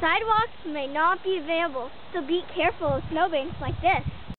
Sidewalks may not be available, so be careful of snowbanks like this.